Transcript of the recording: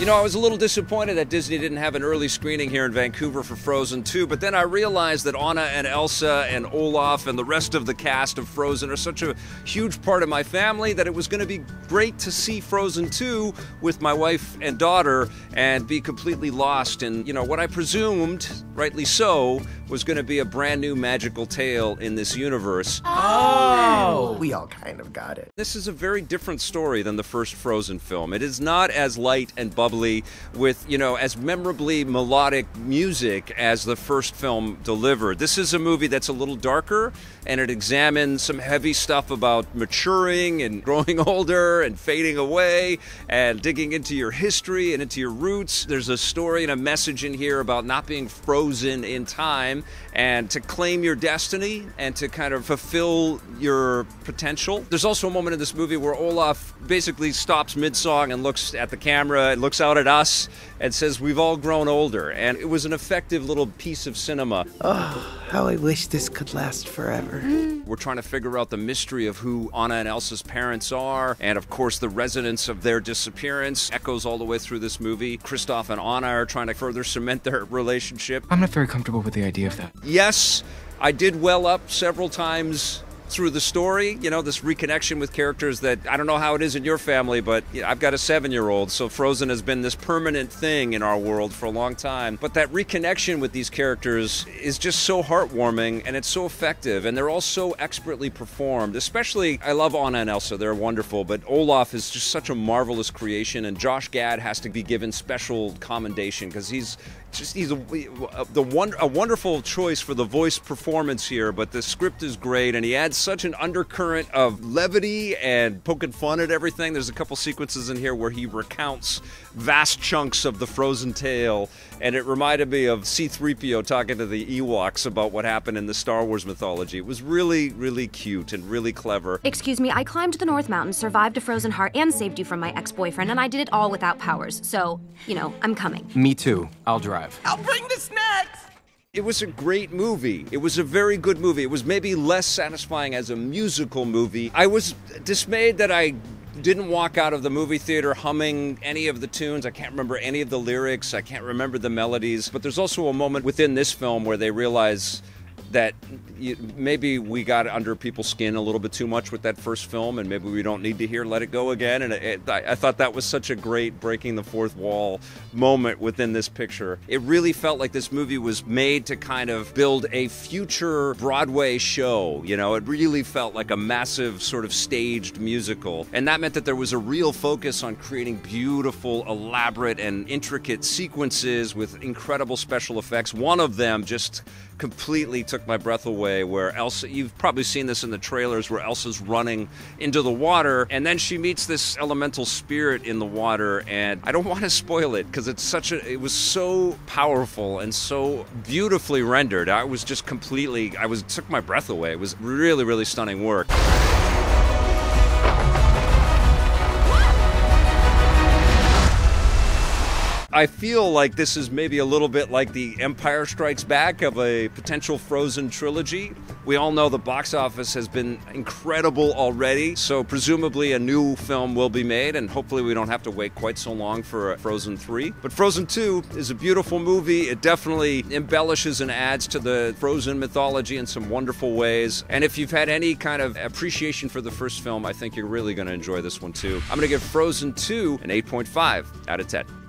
You know, I was a little disappointed that Disney didn't have an early screening here in Vancouver for Frozen 2, but then I realized that Anna and Elsa and Olaf and the rest of the cast of Frozen are such a huge part of my family that it was going to be great to see Frozen 2 with my wife and daughter and be completely lost in, you know, what I presumed, rightly so, was going to be a brand new magical tale in this universe. Oh! We all kind of got it. This is a very different story than the first Frozen film. It is not as light and bubbly with, you know, as memorably melodic music as the first film delivered. This is a movie that's a little darker and it examines some heavy stuff about maturing and growing older and fading away and digging into your history and into your roots. There's a story and a message in here about not being frozen in time and to claim your destiny and to kind of fulfill your potential. There's also a moment in this movie where Olaf basically stops mid song and looks at the camera and looks out at us and says, We've all grown older. And it was an effective little piece of cinema. Oh, how I wish this could last forever. Mm. We're trying to figure out the mystery of who Anna and Elsa's parents are, and of course, the resonance of their disappearance echoes all the way through this movie. Kristoff and Anna are trying to further cement their relationship. I'm not very comfortable with the idea of that. Yes, I did well up several times through the story, you know, this reconnection with characters that I don't know how it is in your family, but you know, I've got a seven year old, so Frozen has been this permanent thing in our world for a long time. But that reconnection with these characters is just so heartwarming and it's so effective, and they're all so expertly performed. Especially, I love Anna and Elsa, they're wonderful, but Olaf is just such a marvelous creation, and Josh Gad has to be given special commendation because he's just he's a, the one a wonderful choice for the voice performance here but the script is great and he adds such an undercurrent of levity and poking fun at everything. There's a couple sequences in here where he recounts vast chunks of the frozen tale and it reminded me of C3PO talking to the Ewoks about what happened in the Star Wars mythology it was really really cute and really clever excuse me I climbed the North Mountain survived a frozen heart and saved you from my ex-boyfriend and I did it all without powers so you know I'm coming me too I'll drive drive. I'll bring the snacks! It was a great movie. It was a very good movie. It was maybe less satisfying as a musical movie. I was dismayed that I didn't walk out of the movie theater humming any of the tunes. I can't remember any of the lyrics. I can't remember the melodies. But there's also a moment within this film where they realize that maybe we got under people's skin a little bit too much with that first film, and maybe we don't need to hear "Let It Go" again. And it, I, thought that was such a great breaking the fourth wall moment within this picture. It really felt like this movie was made to kind of build a future Broadway show. You know, it really felt like a massive sort of staged musical, and that meant that there was a real focus on creating beautiful, elaborate, and intricate sequences with incredible special effects. One of them just completely took my breath away where Elsa you've probably seen this in the trailers where Elsa's running into the water and then she meets this elemental spirit in the water and I don't want to spoil it because it's such a it was so powerful and so beautifully rendered. I was just completely I was took my breath away. It was really really stunning work. I feel like this is maybe a little bit like the Empire Strikes Back of a potential Frozen trilogy. We all know the box office has been incredible already, so presumably a new film will be made, and hopefully we don't have to wait quite so long for Frozen 3. But Frozen 2 is a beautiful movie. It definitely embellishes and adds to the Frozen mythology in some wonderful ways. And if you've had any kind of appreciation for the first film, I think you're really going to enjoy this one too. I'm going to give Frozen 2 an 8.5 out of 10.